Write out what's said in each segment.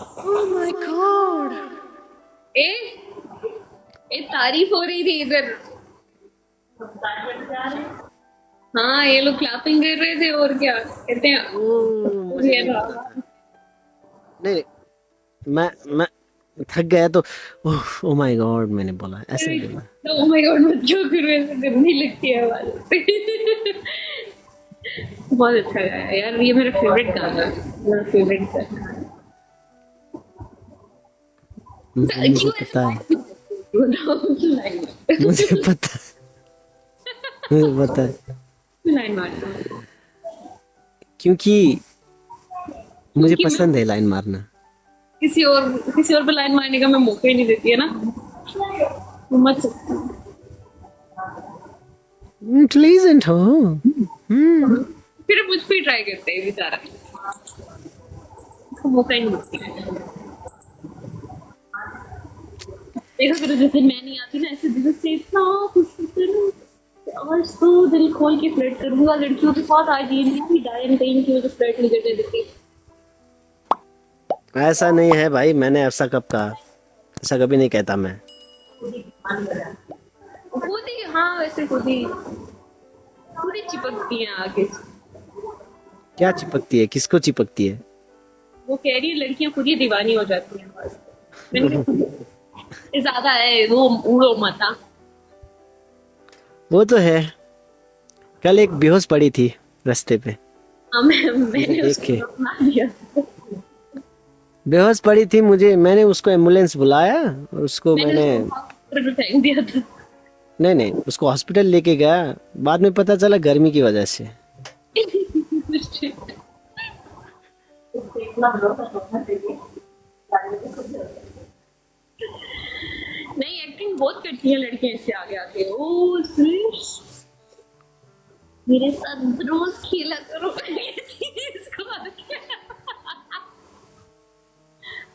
Oh my god. ए ए तारीफ़ हो रही थी इधर। हाँ ये लोग क्लैपिंग कर रहे थे और क्या कहते हैं। Oh, नहीं मैं मैं थक गया तो ओ माय गॉड मैंने बोला ऐसे ही बोला। ओह माय गॉड मत क्यों करो ऐसे गंदी लगती है आवाज़ बहुत अच्छा गाया। यार ये मेरा फेवरेट गाना मेरा फेवरेट गाना। मुझे पता है मुझे पता मुझे पता है क्योंकि मुझे पसंद है लाइन मारना। किसी और किसी और पे लाइन मारने का मैं मौका ही। नहीं देती है ना मत सकती इंटेलिजेंट हो फिर मुझ पे ट्राई करते हैं बेचारा। मौका ही नहीं देती देखा करो जैसे मैं नहीं आती ना ऐसे दिल से इतना खुश ना तो दिल खोल के फ्लर्ट करूँगा। लड़कियों के साथ आज ये नहीं कि डायन कहीं की वजह फ्लर्ट नहीं करने देती। ऐसा नहीं है भाई मैंने ऐसा कब कहा? ऐसा कभी नहीं कहता मैं। खुद ही हाँ वैसे खुद ही। खुद ही चिपकती हैं आगे। क्या चिपकती है? किसको चिपकती है? वो कह रही है लड़कियाँ खुद ही दीवानी हो जाती हैं। बस। मैंने ज़्यादा है वो उड़ो मता वो तो है। कल एक बेहोश पड़ी थी रास्ते पे। हाँ, बेहोश पड़ी थी मुझे मैंने उसको एंबुलेंस बुलाया और उसको मैंने मैंने फेंक दिया था। नहीं नहीं उसको हॉस्पिटल लेके गया। बाद में पता चला गर्मी की वजह से। एक्टिंग बहुत करती है लड़कियाँ इससे आगे आके ओ सुरेश। मेरे साथ रोज खेला करो। इसको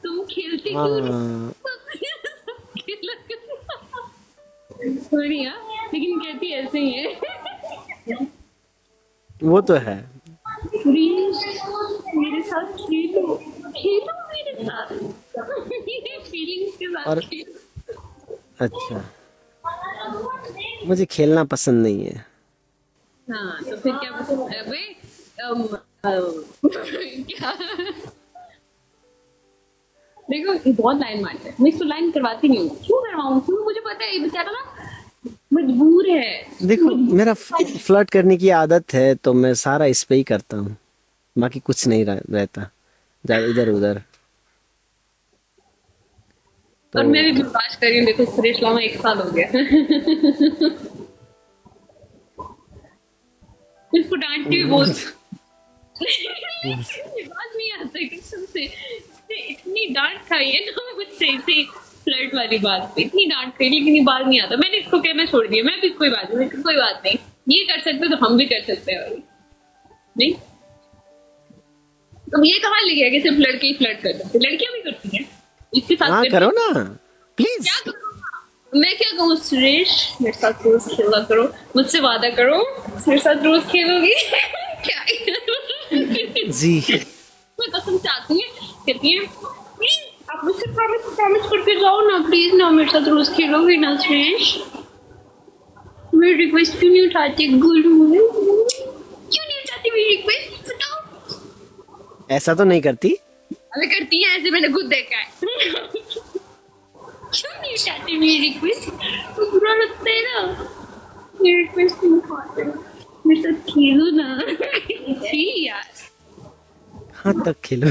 तुम खेलते क्यों हाँ। सॉरी हाँ लेकिन कहती ऐसे ही है। वो तो है। मेरे साथ खेलो। खेलो मेरे साथ। फीलिंग्स के साथ और- खेलो। अच्छा। मुझे खेलना पसंद नहीं है। हाँ तो फिर क्या पसंद अबे अम, क्या? देखो बहुत लाइन मारता है। मैं इसको लाइन करवाती नहीं हूँ। क्यों करवाऊँ? क्यों? मुझे पता है ये बेचारा ना मजबूर है। देखो मेरा फ्लर्ट करने की आदत है तो मैं सारा इस पे ही करता हूँ। बाकी कुछ नहीं रह, रहता। इधर उधर और मैं भी बर्दाश्त कर रही हूँ देखो सुरेश लामा एक साल हो गया। इसको डांट के भी बहुत बात नहीं आता कसम से। इतनी डांट खाई है ना मुझसे इसे फ्लर्ट वाली बात पे। इतनी डांट खाई लेकिन ये बात नहीं आता। मैंने इसको कहना छोड़ दिया मैं भी कोई बात नहीं कोई बात नहीं। ये कर सकते तो हम भी कर सकते हैं भाई। नहीं? तो ये कहाँ ले गया कि सिर्फ़ लड़के ही फ्लर्ट कर सकते लड़कियाँ भी करती हैं। इसके साथ हाँ करो ना। प्लीज़ क्या मैं क्या कहूँ सुरेश? मेरे साथ रोज खेला करो। मुझसे वादा करो मेरे साथ रोज खेलोगी। क्या? जी। मैं कसम से आती है कहती है प्लीज़ आप मुझसे प्रॉमिस प्रॉमिस करके जाओ ना प्लीज़ ना मेरे साथ रोज खेलोगी ना सुरेश। मेरी रिक्वेस्ट क्यों नहीं उठाते गुरु क्यों नहीं उठाती मेरी रिक्वेस्ट बताओ। ऐसा तो नहीं करती। अबे करती है ऐसे मैंने खुद देखा है। क्यों नहीं उठाती मेरी रिक्वेस्ट तो बुरा लगता है ना। मेरी रिक्वेस्ट नहीं उठाते मेरे साथ खेलो ना। छी यार। हाँ तक खेलो।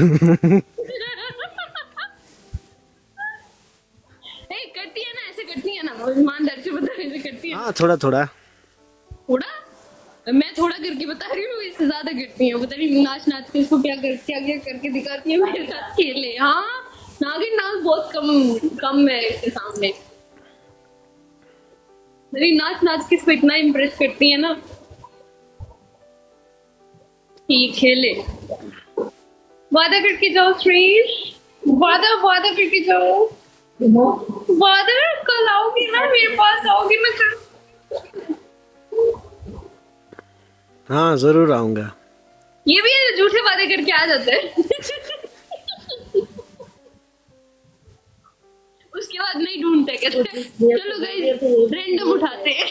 करती है ना ऐसे करती है ना। ईमानदार से बता ऐसे करती है। हाँ थोड़ा थोड़ा। थोड़ा? मैं थोड़ा करके बता रही हूँ इससे ज़्यादा करती है। पता नहीं नाच नाच के इसको क्या कर क्या क्या करके दिखाती है मेरे साथ खेले हाँ नागिन नाच बहुत कम कम है इसके सामने। मेरी नाच नाच के इसको इतना इम्प्रेस करती है ना। कि खेले वादा करके जाओ श्रेष वादा वादा करके जाओ। वादा कल आओगी ना मेरे पास आओगी मैं कल हाँ ज़रूर आऊँगा। ये भी है, झूठे वादे करके आ जाते हैं। उसके बाद नहीं ढूंढते कहते चलो गाइस रैंडम उठाते हैं।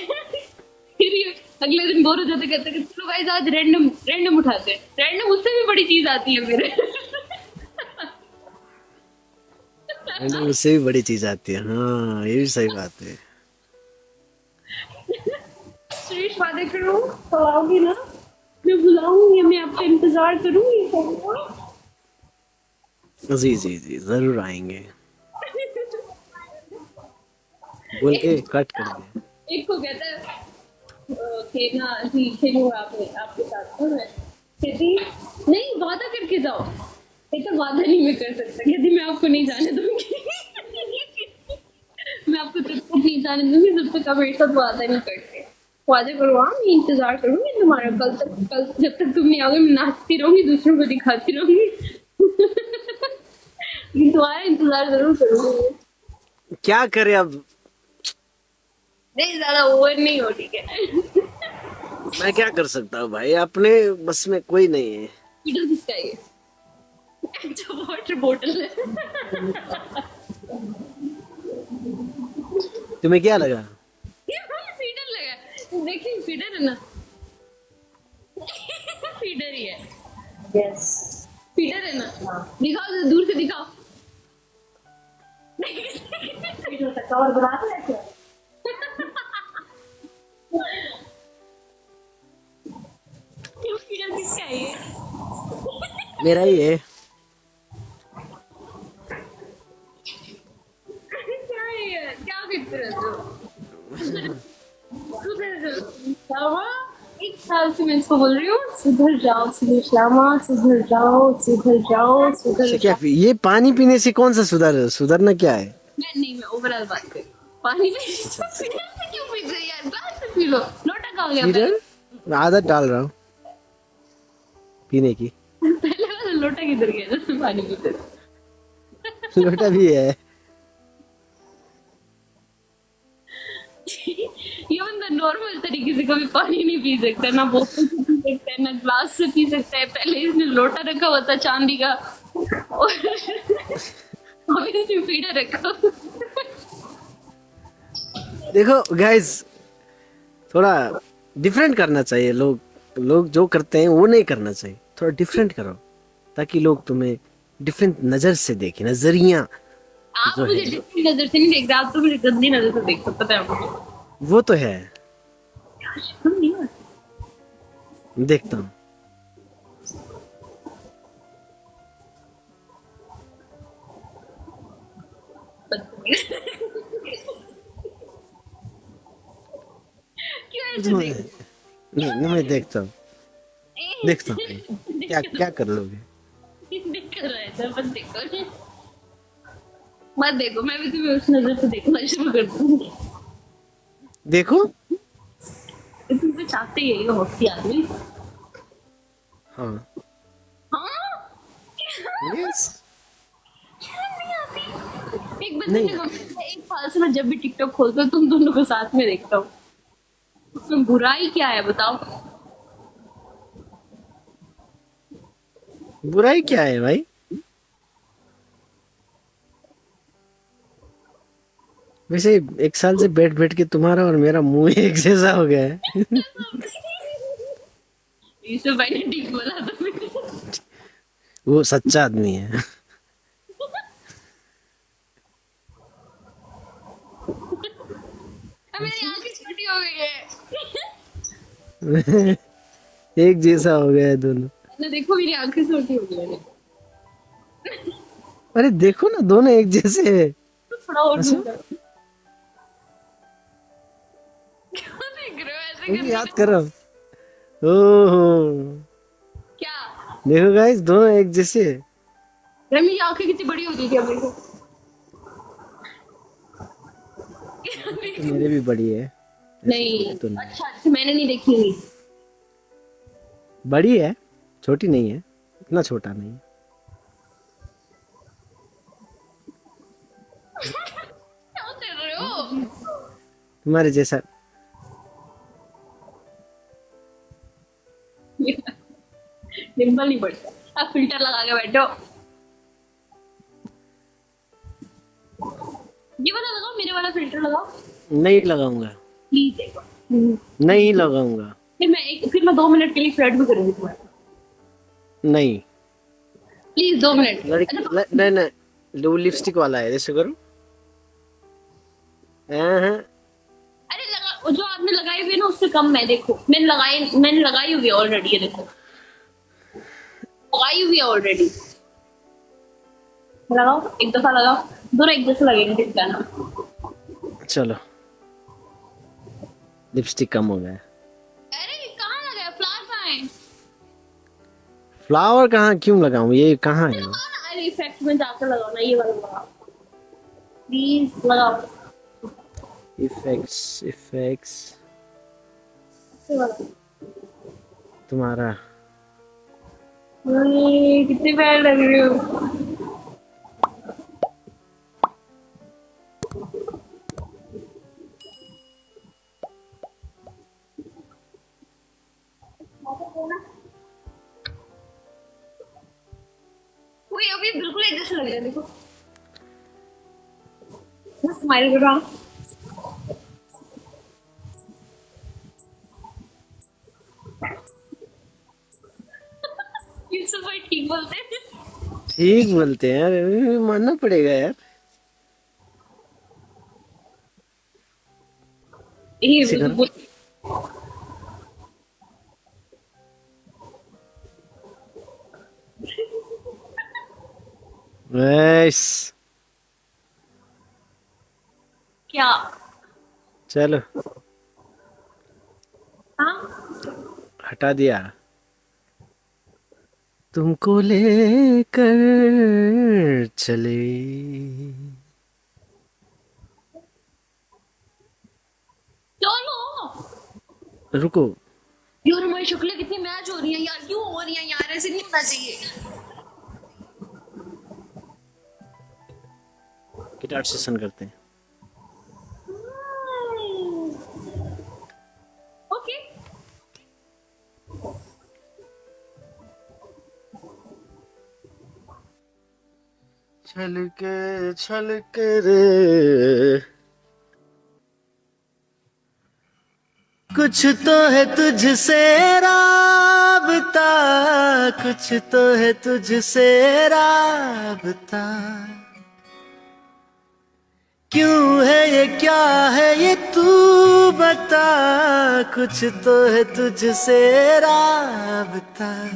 फिर अगले दिन बोर हो जाते कहते कि चलो गाइस आज रैंडम रैंडम उठाते हैं। रैंडम उससे भी बड़ी चीज़ आती है फिर। एंड उससे भी बड़ी चीज़ आती है। हाँ ये भी सही बात है। सुरेश वादे करो तो आओगी ना? मैं बुलाऊँगी मैं आपका इंतज़ार करूँगी जी जी जी ज़रूर आएँगे। बोल के कट कर दे। एक को कहता है अ, खेलना जी खेलूँगा आपके आपके साथ तो मैं कहती नहीं वादा करके जाओ। कहता वादा नहीं मैं कर सकता कहती मैं आपको नहीं जाने दूँगी। मैं आपको तक नहीं जाने दूँगी जब तक आप मेरे साथ वादा नहीं करते। वादा करो। हाँ मैं इंतज़ार करूँगी तुम्हारा। कल तक कल जब तक तुम नहीं आओगे मैं नाचती रहूँगी दूसरों को दिखाती रहूँगी। तुम्हारा इंतज़ार ज़रूर करूँगी। क्या करे अब? नहीं ज़्यादा ओवर नहीं हो ठीक है। मैं क्या कर सकता हूँ भाई? अपने बस में कोई नहीं है। फीडर किसका है जो वाटर बोतल है। तुम्हें क्या लगा ये फीडर लगा देखिए फीडर है ना फीडर ही है। यस फीडर है ना? दिखाओ जरा दूर से दिखाओ। किसका है ये मेरा ही है। क्या है? क्या करते रहते हो? एक साल से मैं इसको बोल रही हूँ सुधर जाओ सुधर श्यामा सुधर जाओ सुधर जाओ सुधर क्या ये पानी पीने से कौन सा सुधर सुधरना क्या है मैं नहीं मैं ओवरऑल बात कर पानी फिडर से क्यों पी रही यार से पी लो लोटा गया मैं आदत डाल रहा हूँ पीने की पहले वाला लोटा किधर गया जिसमें पानी पीते लोटा भी है नॉर्मल तरीके से कभी पानी नहीं पी सकता ना बोतल से पी सकता है ना ग्लास से पी सकता है। पहले इसने लोटा रखा हुआ था चांदी का। और अभी इसने फीडर रखा देखो गाइस थोड़ा डिफरेंट करना चाहिए। लोग लोग जो करते हैं वो नहीं करना चाहिए। थोड़ा डिफरेंट करो ताकि लोग तुम्हें डिफरेंट नज़र से देखें नज़रिया आप मुझे डिफरेंट नज़र से नहीं देखते आप तो मुझे गंदी नज़र से देख सकते हैं। वो तो है। हम नहीं होते। देखता हूँ नहीं नहीं, मैं देखता हूँ। देखता हूँ। क्या क्या कर लोगे? देख रहा देखो। मत देखो मैं भी तुम्हें उस नज़र से देखना शुरू कर दूँगी। देखो। चाहते ही है हौसी आदमी। हाँ। हाँ? नहीं एक बंदे ने एक साल से मैं जब भी टिकटॉक खोलता हूँ तुम दोनों को साथ में देखता हूँ। उसमें बुराई क्या है बताओ? बुराई क्या है भाई? वैसे एक साल से बैठ बैठ के तुम्हारा और मेरा मुँह एक जैसा हो गया है। वो सच्चा आदमी है। अब मेरी आँखें छोटी हो गई है। एक जैसा हो गया है दोनों। देखो मेरी आँखें छोटी हो गई है। अरे देखो ना दोनों एक जैसे है। तो थोड़ा और मुझे याद करो। ओहो। क्या? देखो गाइस दोनों एक जैसे। यार मेरी आँखें कितनी बड़ी हो थी मेरे भी बड़ी है। नहीं तो नहीं। अच्छा मैंने नहीं देखी हुई बड़ी है छोटी नहीं है इतना छोटा नहीं हो? तुम्हारे जैसा डिम्पल नहीं बढ़ता आप फ़िल्टर लगा के बैठो। ये वाला लगाओ मेरे वाला फ़िल्टर लगाओ। नहीं लगाऊँगा। प्लीज़ बार। नहीं लगाऊँगा। फिर मैं एक फिर मैं दो मिनट के लिए फ्लर्ट भी करूँगी तुम्हारा नहीं। प्लीज़ दो मिनट। नहीं नहीं लिपस्टिक वाला है जैसे करो। हाँ, हाँ। जो आपने लगाई हुई है ना उससे कम मैं देखो। मैंने लगाई मैंने लगाई हुई है ऑलरेडी ये देखो। लगाई हुई है ऑलरेडी लगाओ एक दफ़ा लगाओ। दोनों एक जैसे लगेंगे दिख जाना चलो। लिपस्टिक कम हो गया। अरे कहाँ लगाया फ्लावर कहाँ है? फ्लावर कहाँ क्यों लगाऊँ? ये कहाँ है? अरे इफ़ेक्ट में जाकर लगाओ ना ये वाला लगाओ। प्लीज़ लगाओ। इफेक्ट्स इफेक्ट्स तुम्हारा। कितनी प्यारी लग रही हो। बिल्कुल एक जैसे लग रहा है देखो। स्माइल कर रहा हूँ। ठीक बोलते हैं यार मानना पड़ेगा यार। बस क्या? चलो। हाँ? हटा दिया। तुमको लेकर चले। चलो। रुको। यार हमारी शक्लें कितनी मैच हो रही हैं यार। क्यों हो रही हैं यार? ऐसे नहीं होना चाहिए। गिटार सेशन करते हैं। छल के छल के रे। कुछ तो है तुझसे राबता, कुछ तो है तुझसे राबता। क्यों है ये, क्या है ये तू बता, कुछ तो है तुझसे राबता।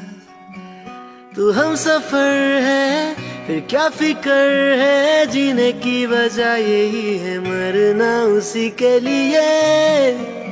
तू हम सफ़र है फिर क्या फ़िक्र है जीने की वजह यही है मरना उसी के लिए।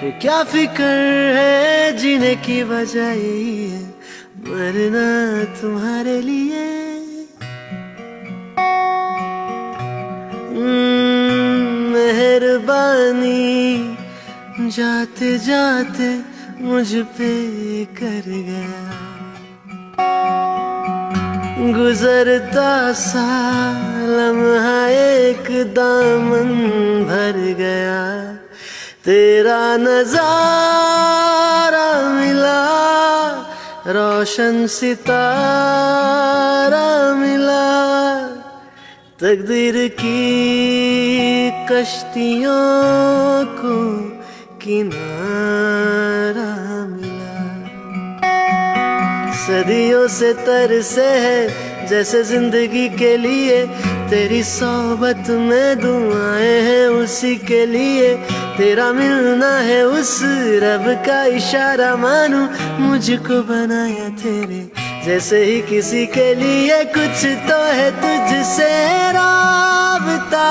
फिर क्या फ़िक्र है जीने की वजह यही है मरना तुम्हारे लिए। हम्म, मेहरबानी। जाते जाते मुझ पे कर गया। गुजरता सा लम्हा एक दामन भर गया। तेरा नज़ारा मिला, रोशन सितारा मिला। तकदीर की कश्तियों को किनारा मिला। सदियों से तरसे है जैसे ज़िंदगी के लिए तेरी सोबत में दुआएँ हैं उसी के लिए। तेरा मिलना है उस रब का इशारा मानू। मुझको बनाया तेरे जैसे ही किसी के लिए कुछ तो है तुझसे राबता।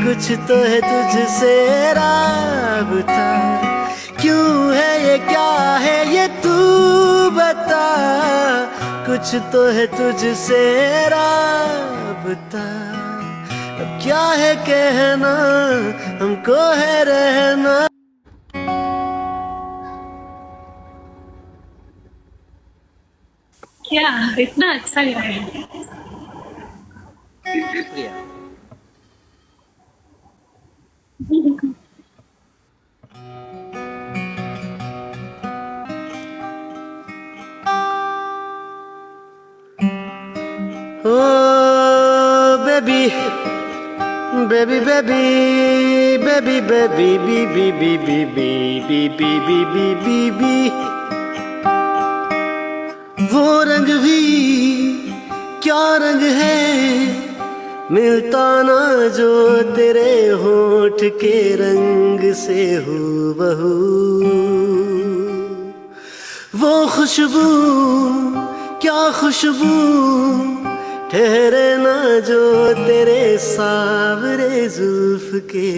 कुछ तो है तुझसे राबता। क्यों है ये क्या है ये तू बता। कुछ तो है तुझसे राबता। अब क्या है कहना? हमको है रहना। क्या? इतना अच्छा गाया है। शुक्रिया। B B B B B B B B B B B वो रंग भी क्या रंग है? मिलता ना जो तेरे होठ के रंग से हो बहू वो खुशबू, क्या खुशबू? ठहरे ना जो तेरे सावरे जुल्फ के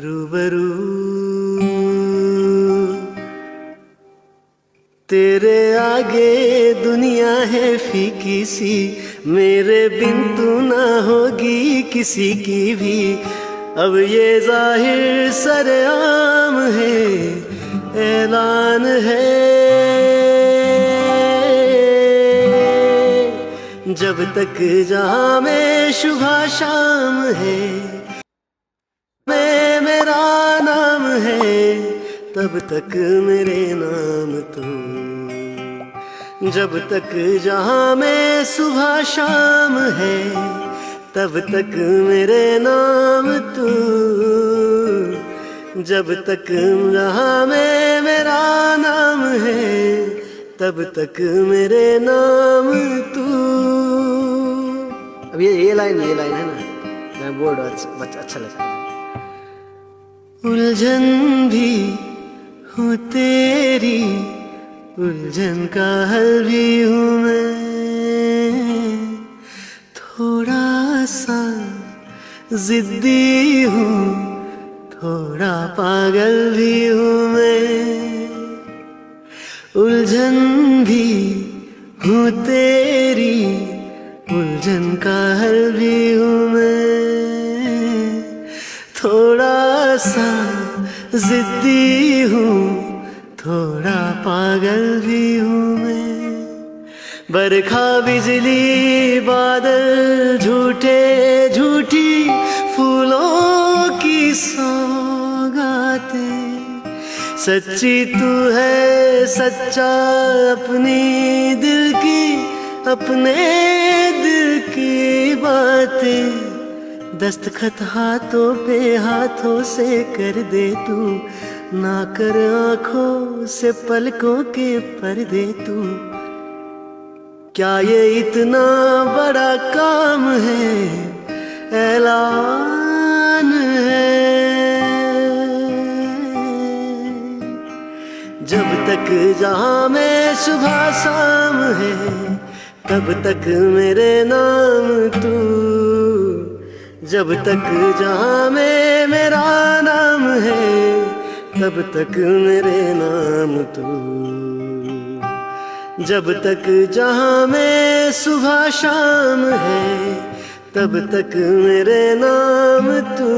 रूबरू। तेरे आगे दुनिया है फीकी सी, मेरे बिन तू ना होगी किसी की भी। अब ये ज़ाहिर सरेआम है, ऐलान है। जब तक जहाँ में शुभा शाम है। मैं, मेरा नाम है, तब तक मेरे नाम तो जब तक जहाँ में सुबह शाम है, तब तक मेरे नाम तू जब तक जहाँ में मेरा नाम है, तब तक मेरे नाम तू अब ये ये लाइन ये लाइन है ना? मैं बोर्ड अच्छा अच्छा लगता है उलझन भी हूँ तेरी, उलझन का हल भी हूँ मैं। थोड़ा सा जिद्दी हूँ, थोड़ा पागल भी हूँ मैं। उलझन भी हूँ तेरी उलझन का हल भी हूँ मैं। थोड़ा सा जिद्दी हूँ, थोड़ा पागल भी हूँ मैं। बरखा बिजली, बादल झूठे झूठी फूलों की सौगातें। सच्ची तू है, सच्चा अपनी दिल की, अपने की बातें, दस्तखत हाथों पे, हाथों से कर दे तू। ना कर आँखों से पलकों के पर्दे तू। क्या ये इतना बड़ा काम है? ऐलान है। जब तक जहाँ में सुबह शाम है तब तक मेरे नाम तू, जब तक जहाँ में मेरा नाम है, तब तक मेरे नाम तू। जब तक जहाँ में सुबह शाम है, तब तक मेरे नाम तू।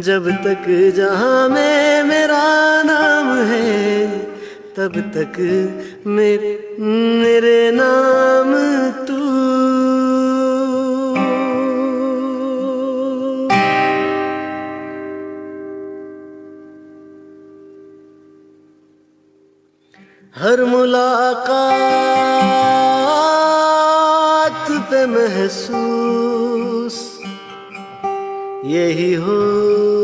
जब तक जहाँ में मेरा नाम है, तब तक मेरे मेरे नाम तू। हर मुलाकात पे महसूस यही होता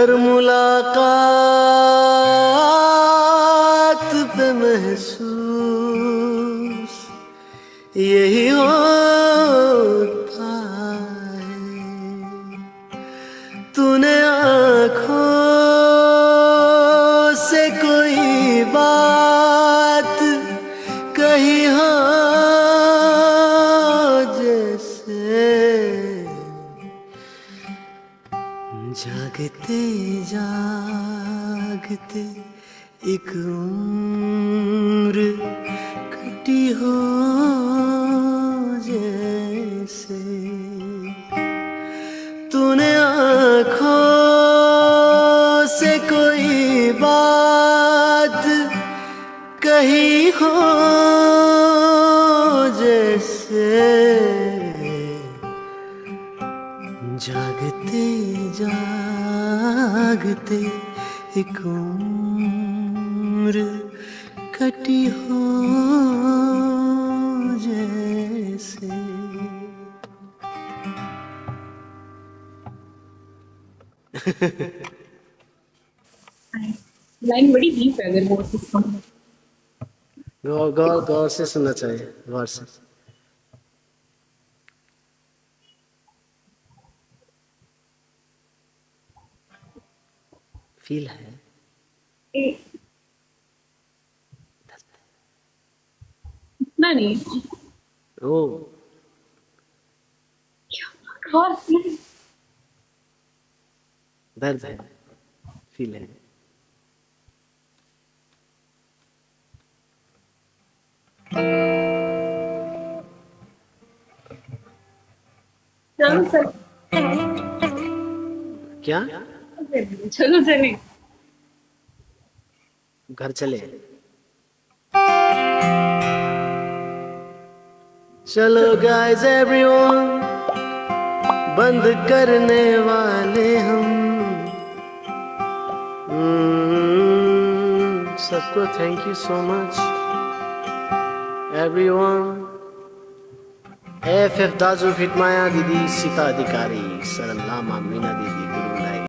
हर मुलाकात। जागते जागते एक उम्र हो एक उम्र कटी हो जैसे। लाइन बड़ी डीप है अगर वो से सुन गौर गौर गौर से सुनना चाहिए गौर से। फील है? इतना नहीं। ओ। दर्द है फील है। चलो चलो चले। घर चले। चलो गाइस एवरीवन बंद करने वाले हम। हम्म, सबको thank you so much everyone F F दाजू फिटमाया दीदी सीता अधिकारी सरलामा मीना दीदी